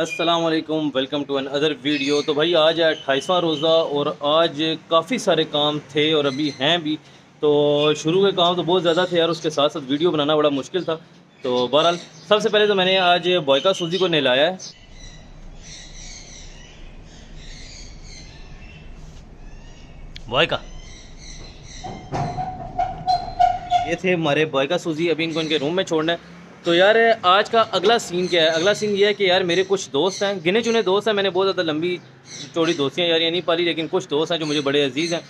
अस्सलाम वालेकुम welcome to another video तो भाई, आज है अट्ठाईसवां रोज़ा और आज काफ़ी सारे काम थे और अभी हैं भी। तो शुरू के काम तो बहुत ज़्यादा थे यार, उसके साथ साथ वीडियो बनाना बड़ा मुश्किल था। तो बहरहाल, सबसे पहले तो मैंने आज बॉयका सूजी को नहलाया है। बॉयका। ये थे हमारे बॉयका सूजी, अभी इनको इनके रूम में छोड़ना है। तो यार आज का अगला सीन क्या है? अगला सीन ये है कि यार मेरे कुछ दोस्त हैं। गिने चुने दोस्त हैं मैंने बहुत ज़्यादा लंबी चौड़ी दोस्तियाँ यार ये नहीं पाली लेकिन कुछ दोस्त हैं जो मुझे बड़े अज़ीज़ हैं।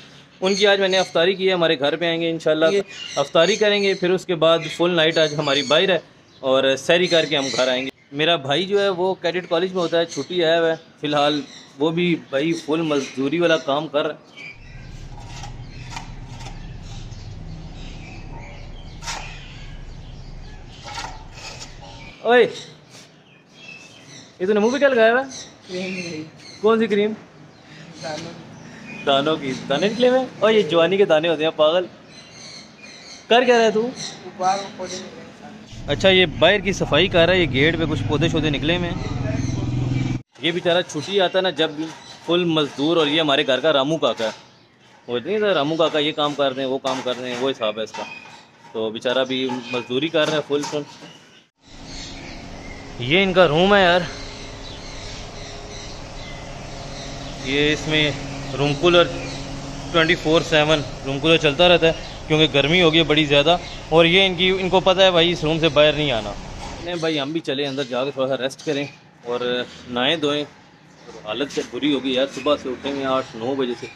उनकी आज मैंने अफ्तारी की है हमारे घर पे आएँगे इंशाल्लाह। अफ्तारी करेंगे फिर उसके बाद फुल नाइट आज हमारी बाहर है और सैरी करके हम घर आएँगे। मेरा भाई जो है वो कैडेट कॉलेज में होता है छुट्टी आया हुआ है। फ़िलहाल वो भी भाई फुल मजदूरी वाला काम कर रहा है। ओए ये तूने मुँह पे क्या लगाया हुआ? है कौन सी क्रीम दानों। की। दाने निकले हुए और ये जवानी के दाने होते हैं पागल। कर क्या रहा है तू? अच्छा ये बाहर की सफ़ाई कर रहा है ये गेट पे कुछ पौधे शौधे निकले हुए हैं। ये बेचारा छुट्टी आता ना जब भी फुल मजदूर और ये हमारे घर का रामू काका है। वो नहीं था रामू काका ये काम कर रहे हैं वो काम कर रहे हैं वो हिसाब है इसका। तो बेचारा भी मजदूरी कर रहा है फुल फुल ये इनका रूम है यार। ये इसमें room cooler twenty four seven room cooler चलता रहता है, क्योंकि गर्मी होगी बड़ी ज़्यादा, और ये इनकी, इनको पता है भाई, इस रूम से बाहर नहीं आना। नहीं भाई, हम भी चले अंदर जाकर थोड़ा सा रेस्ट करें, और नहाएँ धोएँ हालत से बुरी होगी यार, सुबह से उठेंगे आठ, नौ बजे से,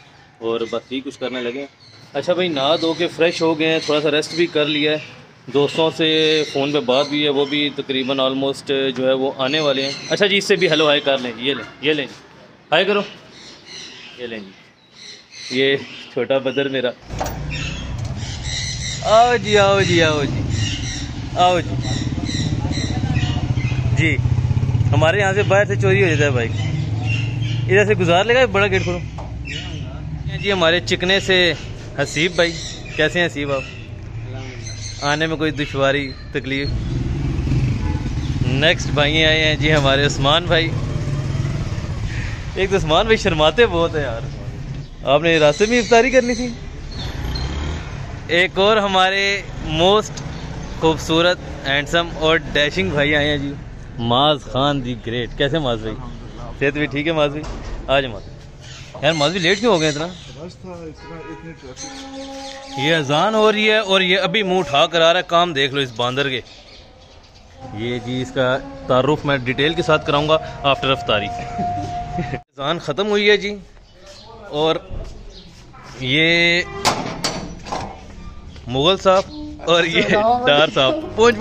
और बस ही कुछ करने लगे अच्छा भाई, नहा धो के फ्रेश हो गए हैं, थोड़ा सा रेस्ट भी कर लिया है। दोस्तों से फ़ोन पे बात भी है, वो भी तकरीबन ऑलमोस्ट जो है वो आने वाले हैं। अच्छा जी, इससे भी हेलो हाई कर लें। ये लें ये लें हाई करो। ये लें जी। ये छोटा बदर मेरा। आओ जी आओ जी आओ जी। आओ जी। जी, हमारे यहाँ से बाहर से चोरी हो जाता है बाइक इधर से गुजार लेगा बड़ा गेट खोलो? जी, हमारे चिकने से हसीब भाई। कैसे हैं हसीब आप? आने में कोई दुश्वारी तकलीफ़। नेक्स्ट भाई आए हैं जी हमारे उस्मान भाई। एक तो उस्मान भाई शर्माते बहुत है यार। आपने रास्ते में इफ्तारी करनी थी? एक और हमारे मोस्ट खूबसूरत हैंडसम और डैशिंग भाई आए हैं जी। माज खान दी ग्रेट कैसे माज भाई? सेहत भी ठीक है माज भाई? आज माज यार माज भी लेट क्यों हो गए इतना? ये अजान हो रही है और ये अभी मुँह उठा कर आ रहा है। काम देख लो इस बांदर के। ये जी इसका तारुफ मैं डिटेल के साथ कराऊँगा आफ्टर अफ्तारी। अजान ख़त्म हुई है जी। और ये मुगल साहब और ये डार साहब। पहुँच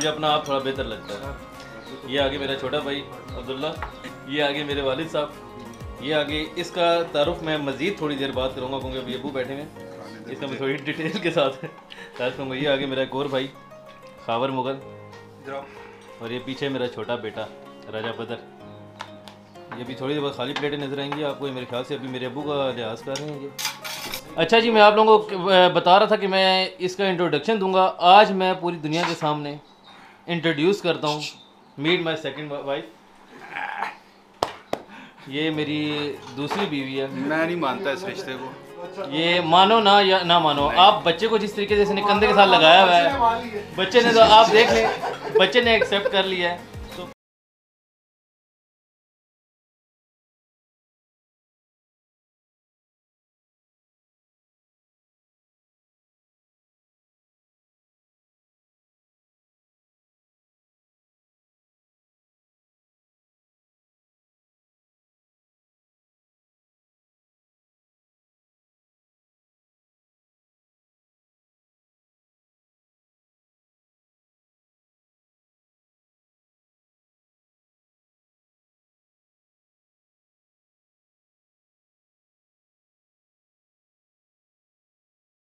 मुझे अपना आप थोड़ा बेहतर लगता है। ये आगे मेरा छोटा भाई, अब्दुल्ला। ये आगे मेरे वालिद साहब। ये आगे इसका तारुफ मैं मज़ीद थोड़ी देर बात करूँगा, क्योंकि अभी अबू बैठे हैं। इसका मैं थोड़ी डिटेल के साथ तारुफ करूँगा। ये आगे मेरा और भाई, खावर मुगल। और ये पीछे मेरा छोटा बेटा, राजा बदर। ये भी थोड़ी देर बाद खाली प्लेटें नज़र आएँगी आपको मेरे ख्याल से अभी मेरे अबू का लिहाज कर रहे हैं ये। अच्छा जी, मैं आप लोगों को बता रहा था कि मैं इसका इंट्रोडक्शन दूँगा। आज मैं पूरी दुनिया के सामने इंट्रोड्यूस करता हूँ। मीट माई सेकेंड वाइफ ये मेरी दूसरी बीवी है। मैं नहीं मानता इस रिश्ते को। ये मानो ना या ना मानो आप बच्चे को जिस तरीके से इसने कंधे के साथ लगाया हुआ है बच्चे ने तो आप देख लें बच्चे ने एक्सेप्ट कर लिया है।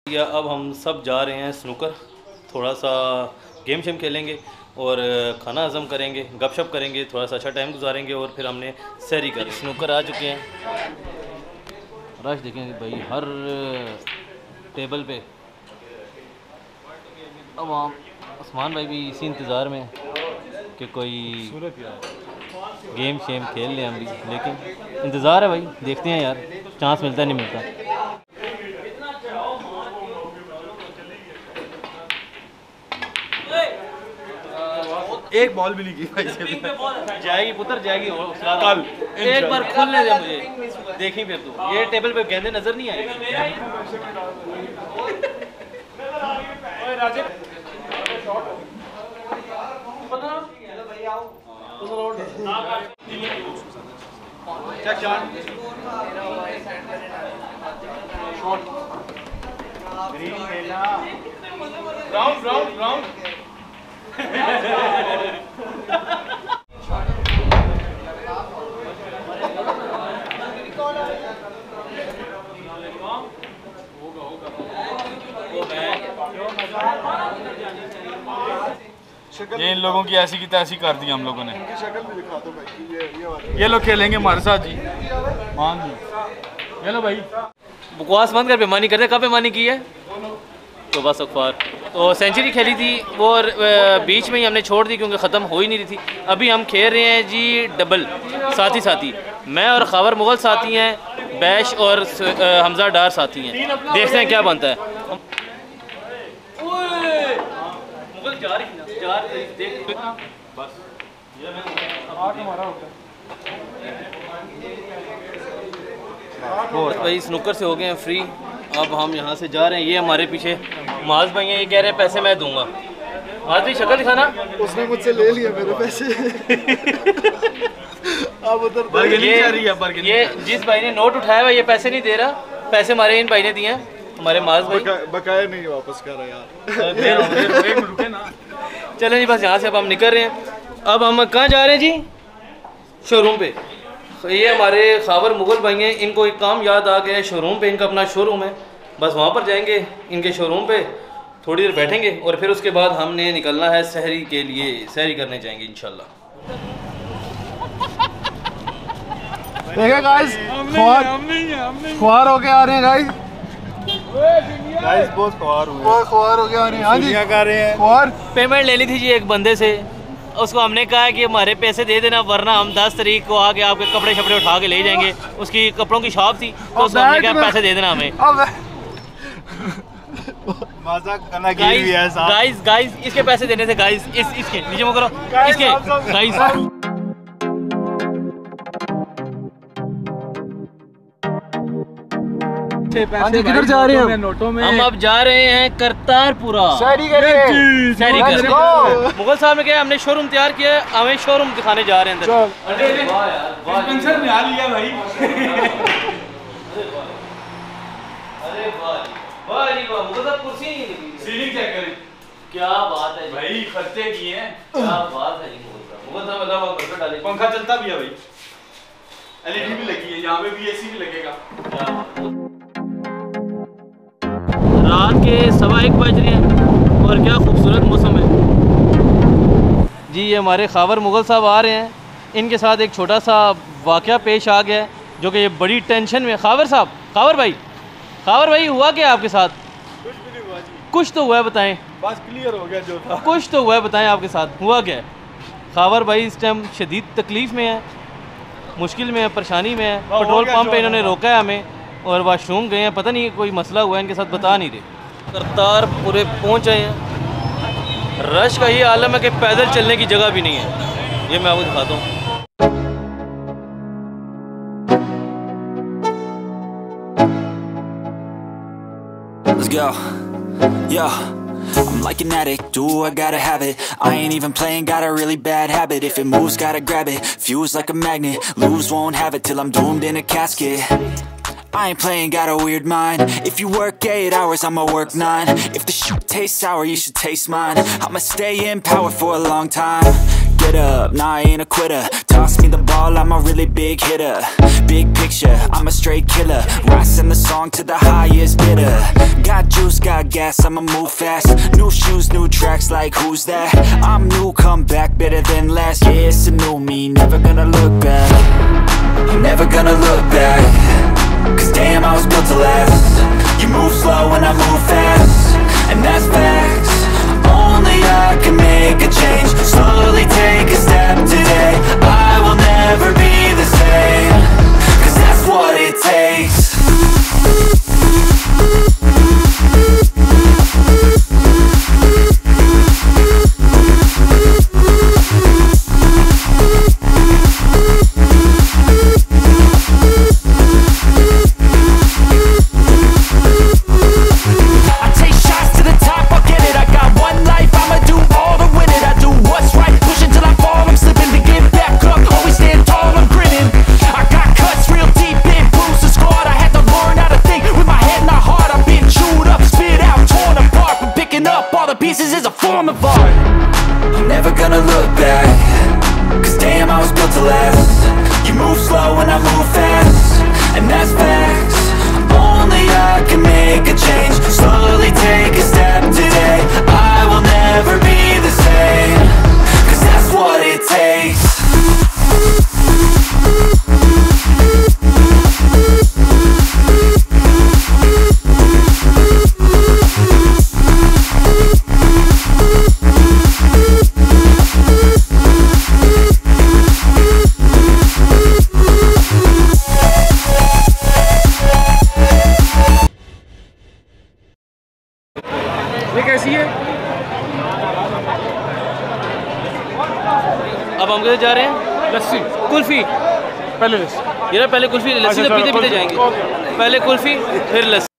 या अब हम सब जा रहे हैं स्नूकर थोड़ा सा गेम शेम खेलेंगे और खाना हज़म करेंगे, गपशप करेंगे, थोड़ा सा अच्छा टाइम गुजारेंगे और फिर हमने सैरी कर स्नूकर आ चुके हैं। रश देखेंगे भाई, हर टेबल पे। अब हम उस्मान भाई भी इसी इंतज़ार में कि कोई गेम शेम खेल लें हम भी, लेकिन इंतज़ार है भाई, देखते हैं यार चांस मिलता नहीं मिलता। एक बॉल भी नहीं की भाई से जाएगी पुत्र जाएगी। कल। एक बार खोलने दे मुझे। देखी फिर तू। ये टेबल पे गेंदे नज़र नहीं आए राउंड राउंड राउंड ये इन लोगों की ऐसी की तैसी कर दी हम लोगों ने। ये लोग खेलेंगे हमारे साथ जी। मान जी। ये लो भाई। बकवास बंद कर बेमानी करते कब बेमानी की है? तो बस अखबार। तो सेंचुरी खेली थी वो अ, बीच में ही हमने छोड़ दी क्योंकि ख़त्म हो ही नहीं रही थी। अभी हम खेल रहे हैं जी डबल साथी साथी। मैं और खबर मुगल साथी हैं बैश और हमजा डार साथी हैं। देखते हैं क्या बनता है। बस। बस भाई स्नूकर से हो गए हैं फ्री अब हम यहाँ से जा रहे हैं। ये हमारे पीछे माज भाई हैं ये कह रहे हैं पैसे मैं दूँगा। माज भाई शक्ल दिखाना। उसने मुझसे ले लिया मेरे पैसे। अब उधर बर्गेनिंग ये- जा रही है बर्गेनिंग ये जिस भाई ने नोट उठाया हुआ ये पैसे नहीं दे रहा। पैसे हमारे इन भाई ने दिए हैं हमारे माज भाई। बका- बकाया नहीं वापस कर रहा यार। चलें जी बस यहाँ से अब हम निकल रहे हैं। अब हम कहाँ जा रहे हैं जी? शोरूम पे। तो ये हमारे खाबर मुगल भाई हैं इनको एक काम याद आ गया है शोरूम पे इनका अपना शोरूम है। बस वहाँ पर जाएँगे इनके शोरूम पे थोड़ी देर बैठेंगे और फिर उसके बाद हमने निकलना है शहरी के लिए सहरी करने जाएँगे इंशाल्लाह। देखा गाइस ख्वार ख्वार होके आ रहे हैं गाइस गाइस बहुत ख्वार हुए बहुत ख्वार होके आ रहे हैं। हाँ जी दुनिया कर रहे हैं। ख्वार पेमेंट ले ली थी जी एक बंदे से। उसको हमने कहा कि हमारे पैसे दे देना वरना हम 10 तारीख को आके आपके कपड़े शपड़े उठा के ले जाएँगे। उसकी कपड़ों की शॉप थी तो उसको हमने कहा पैसे दे देना हमें। है गाइस गाइस इसके पैसे देने से गाइस इस इसके नीचे करो। इसके गाइस हाँ जी किधर जा रहे हैं नोटों में हम अब जा रहे हैं करतारपुरा! मुगल साहब ने क्या हमने शोरूम तैयार किया है हमें शोरूम दिखाने जा रहे हैं ही क्या बात है भाई खर्चे किए हैं। क्या बात है पंखा चलता भी है भाई। एलईडी भी लगी है यहाँ पे भी एसी भी लगेगा। रात के सवा एक बज रहे हैं और क्या खूबसूरत मौसम है। जी ये हमारे खावर मुगल साहब आ रहे हैं। इनके साथ एक छोटा सा वाक़ पेश आ गया है जो कि ये बड़ी टेंशन में खावर साहब खावर भाई खावर भाई हुआ क्या आपके साथ? कुछ भी नहीं हुआ जी। कुछ तो हुआ है बताएँ। बस क्लियर हो गया जो था। कुछ तो हुआ है बताएँ आपके साथ हुआ क्या है? खावर भाई इस टाइम शदीद तकलीफ़ में है मुश्किल में है परेशानी में है पेट्रोल गया पंप पे इन्होंने होना। रोका है हमें। और वाशरूम गए हैं पता नहीं कोई मसला हुआ है इनके साथ बता नहीं रहे करतार पूरे पहुँच गए हैं रश का ये आलम है कि पैदल चलने की जगह भी नहीं है ये मैं आपको दिखाता हूँ go. Yo. I'm like an addict, do I gotta have it I ain't even playing, got a really bad habit If it moves, gotta grab it, fuse like a magnet Lose, won't have it till I'm doomed in a casket I ain't playing, got a weird mind. If you work 8 hours, I'ma work 9 If the shit tastes sour, you should taste mine. I'ma stay in power for a long time. Get up, nah I ain't a quitter. Toss me the ball, I'm a really big hitter. Big picture, I'm a straight killer. Rising the song to the highest bidder. Got juice, got gas, I'ma move fast. New shoes, new tracks, like who's that? I'm new, come back, better than last Yeah, it's a new me, never gonna look back. Never gonna look back Cause damn, I was built to last. You move slow and I move fast. And that's facts. Only I can make a change. Slowly take a step today ये ना पहले कुल्फी लस्सी अच्छा, तो पीते पीते जाएँगे। पहले कुल्फी फिर लस्सी।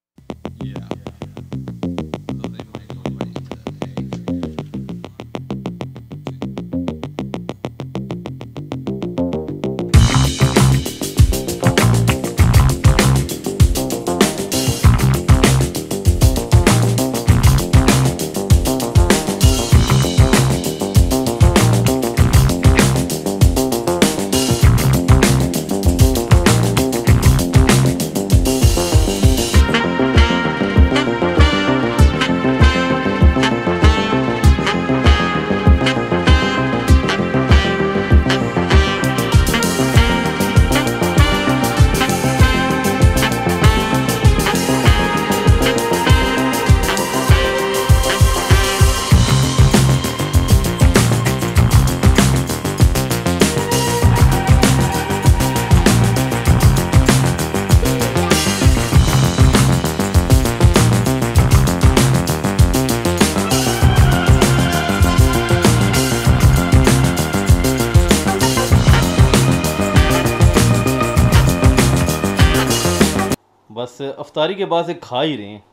अफ्तारी के बाद से खा ही रहे हैं।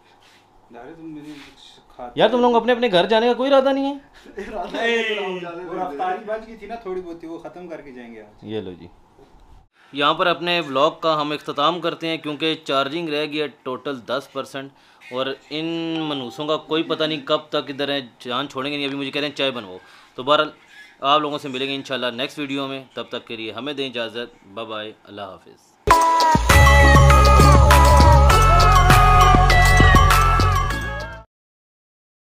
यार तुम लोग अपने अपने घर जाने का कोई इरादा नहीं है? और अफ्तारी बच गई थी ना थोड़ी बहुत वो ख़त्म करके जाएँगे आज। ये लो जी। यहाँ पर अपने व्लॉग का हम अख्ताम करते हैं क्योंकि चार्जिंग रह गई है टोटल दस परसेंट और इन मनूसों का कोई पता नहीं कब तक इधर है जान छोड़ेंगे नहीं अभी मुझे कह रहे हैं चाय बनवाओ। तो बहरहाल आप लोगों से मिलेंगे इंशाल्लाह नेक्स्ट वीडियो में तब तक के लिए हमें दें इजाज़त बाय बाय अल्लाह हाफिज़।